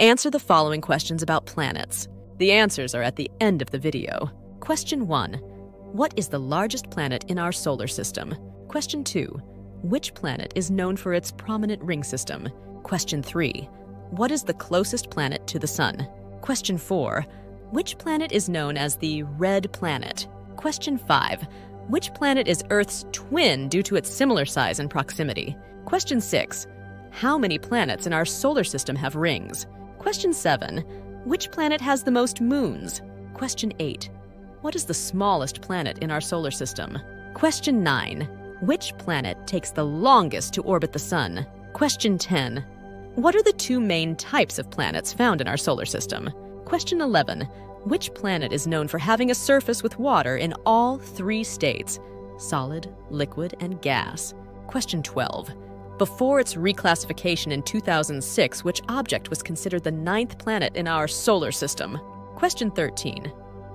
Answer the following questions about planets. The answers are at the end of the video. Question 1. What is the largest planet in our solar system? Question 2. Which planet is known for its prominent ring system? Question 3. What is the closest planet to the Sun? Question 4. Which planet is known as the red planet? Question 5. Which planet is Earth's twin due to its similar size and proximity? Question 6. How many planets in our solar system have rings? Question 7. Which planet has the most moons? Question 8. What is the smallest planet in our solar system? Question 9. Which planet takes the longest to orbit the Sun? Question 10. What are the two main types of planets found in our solar system? Question 11. Which planet is known for having a surface with water in all three states solid, liquid, and gas? Question 12. Before its reclassification in 2006, which object was considered the ninth planet in our solar system? Question 13.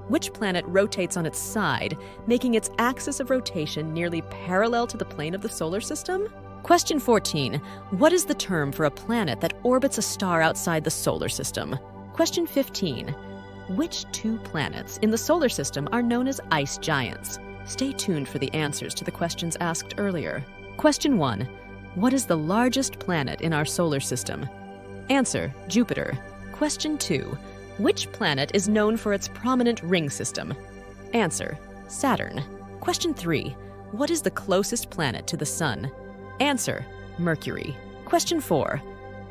Which planet rotates on its side, making its axis of rotation nearly parallel to the plane of the solar system? Question 14. What is the term for a planet that orbits a star outside the solar system? Question 15. Which two planets in the solar system are known as ice giants? Stay tuned for the answers to the questions asked earlier. Question 1. What is the largest planet in our solar system? Answer Jupiter. Question 2. Which planet is known for its prominent ring system? Answer Saturn. Question 3. What is the closest planet to the Sun? Answer Mercury. Question 4.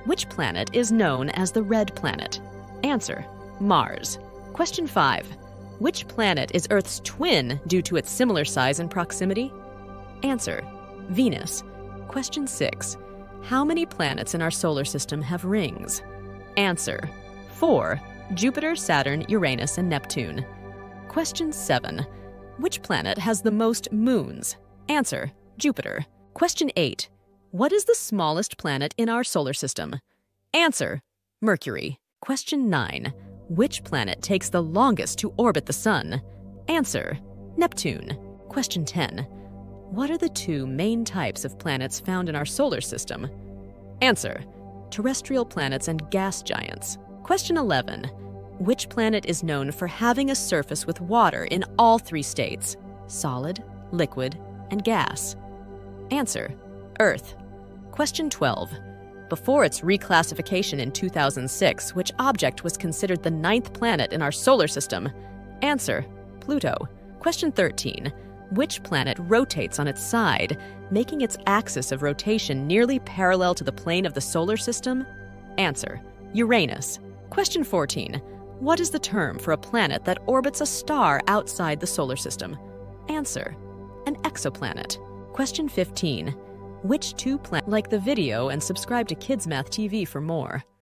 Which planet is known as the red planet? Answer Mars. Question 5. Which planet is Earth's twin due to its similar size and proximity? Answer Venus. Question 6. How many planets in our solar system have rings? Answer 4. Jupiter, Saturn, Uranus, and Neptune. Question 7. Which planet has the most moons? Answer Jupiter. Question 8. What is the smallest planet in our solar system? Answer Mercury. Question 9. Which planet takes the longest to orbit the Sun? Answer Neptune. Question 10. What are the two main types of planets found in our solar system? Answer Terrestrial planets and gas giants. Question 11. Which planet is known for having a surface with water in all three states solid, liquid, and gas? Answer Earth. Question 12. Before its reclassification in 2006, which object was considered the ninth planet in our solar system? Answer Pluto. Question 13. Which planet rotates on its side, making its axis of rotation nearly parallel to the plane of the solar system? Answer Uranus. Question 14. What is the term for a planet that orbits a star outside the solar system? Answer An exoplanet. Question 15. Which two planets? Like the video and subscribe to Kids Math TV for more.